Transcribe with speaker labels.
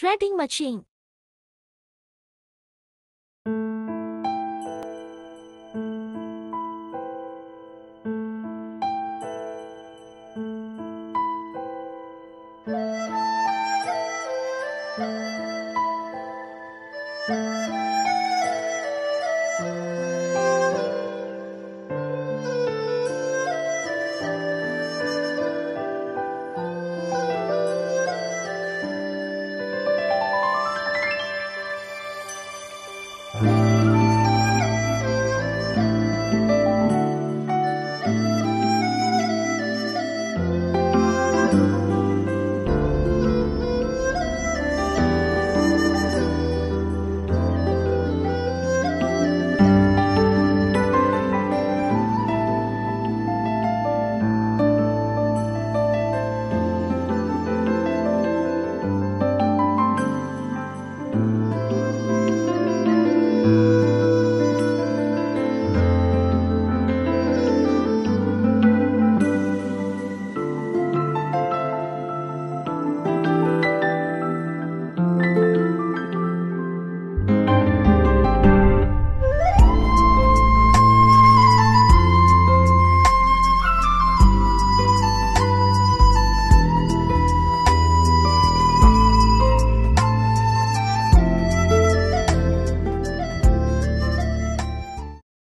Speaker 1: threading machine.
Speaker 2: Thank you.